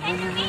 Bye.